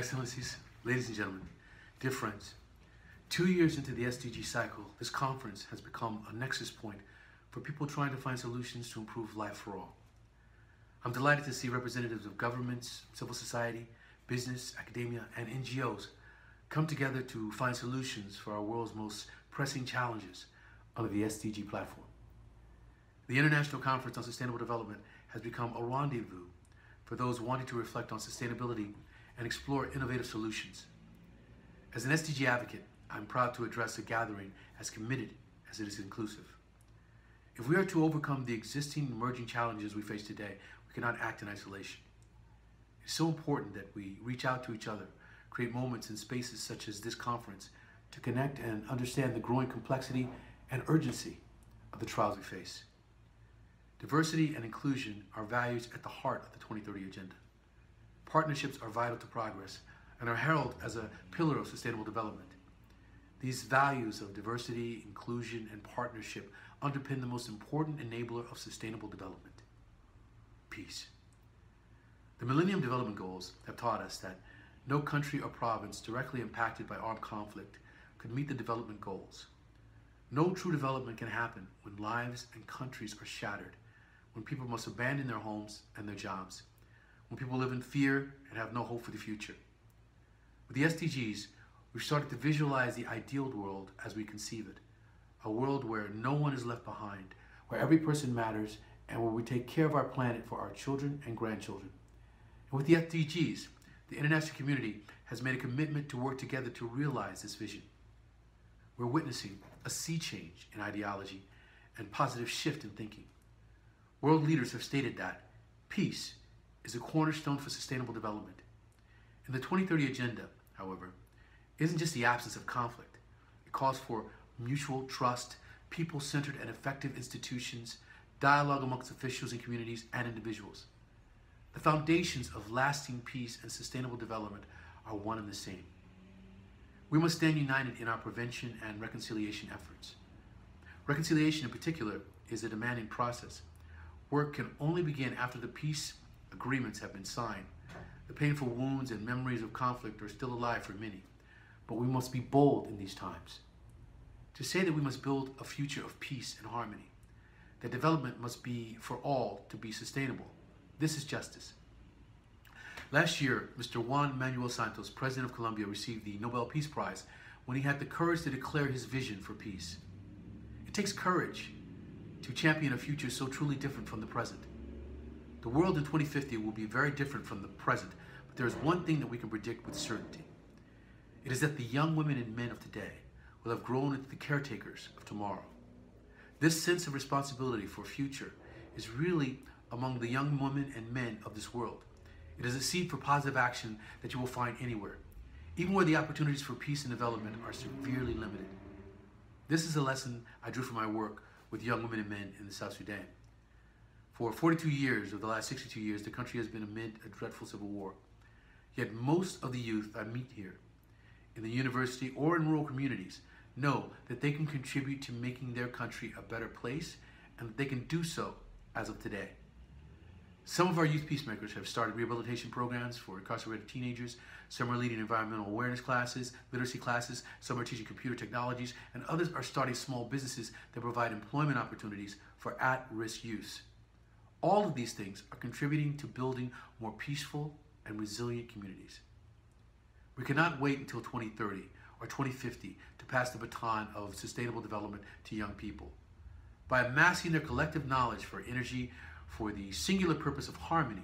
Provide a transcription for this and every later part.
Excellencies, ladies and gentlemen, dear friends, two years into the SDG cycle, this conference has become a nexus point for people trying to find solutions to improve life for all. I'm delighted to see representatives of governments, civil society, business, academia, and NGOs come together to find solutions for our world's most pressing challenges under the SDG platform. The International Conference on Sustainable Development has become a rendezvous for those wanting to reflect on sustainability and explore innovative solutions. As an SDG advocate, I'm proud to address the gathering as committed as it is inclusive. If we are to overcome the existing emerging challenges we face today, we cannot act in isolation. It's so important that we reach out to each other, create moments and spaces such as this conference to connect and understand the growing complexity and urgency of the trials we face. Diversity and inclusion are values at the heart of the 2030 Agenda. Partnerships are vital to progress and are heralded as a pillar of sustainable development. These values of diversity, inclusion, and partnership underpin the most important enabler of sustainable development peace. The Millennium Development Goals have taught us that no country or province directly impacted by armed conflict could meet the development goals. No true development can happen when lives and countries are shattered, when people must abandon their homes and their jobs, when people live in fear and have no hope for the future. With the SDGs, we've started to visualize the ideal world as we conceive it a world where no one is left behind, where every person matters, and where we take care of our planet for our children and grandchildren. And with the SDGs, the international community has made a commitment to work together to realize this vision. We're witnessing a sea change in ideology and positive shift in thinking. World leaders have stated that peace is a cornerstone for sustainable development. And the 2030 Agenda, however, isn't just the absence of conflict. It calls for mutual trust, people centered and effective institutions, dialogue amongst officials and communities and individuals. The foundations of lasting peace and sustainable development are one and the same. We must stand united in our prevention and reconciliation efforts. Reconciliation, in particular, is a demanding process. Work can only begin after the peace agreements have been signed. The painful wounds and memories of conflict are still alive for many, but we must be bold in these times. To say that we must build a future of peace and harmony, that development must be for all to be sustainable, this is justice. Last year, Mr. Juan Manuel Santos, President of Colombia, received the Nobel Peace Prize when he had the courage to declare his vision for peace. It takes courage to champion a future so truly different from the present. The world in 2050 will be very different from the present, but there is one thing that we can predict with certainty. It is that the young women and men of today will have grown into the caretakers of tomorrow. This sense of responsibility for future is really among the young women and men of this world. It is a seed for positive action that you will find anywhere, even where the opportunities for peace and development are severely limited. This is a lesson I drew from my work with young women and men in the South Sudan. For 42 years of the last 62 years, the country has been amid a dreadful civil war. Yet most of the youth I meet here, in the university or in rural communities, know that they can contribute to making their country a better place and that they can do so as of today. Some of our youth peacemakers have started rehabilitation programs for incarcerated teenagers. Some are leading environmental awareness classes, literacy classes. Some are teaching computer technologies, and others are starting small businesses that provide employment opportunities for at-risk youth. All of these things are contributing to building more peaceful and resilient communities. We cannot wait until 2030 or 2050 to pass the baton of sustainable development to young people. By amassing their collective knowledge for energy for the singular purpose of harmony,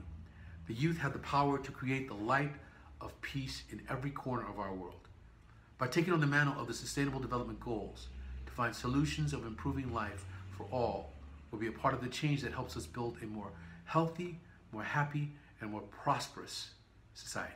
the youth have the power to create the light of peace in every corner of our world. By taking on the mantle of the Sustainable Development Goals to find solutions of improving life for all, will be a part of the change that helps us build a more healthy, more happy, and more prosperous society.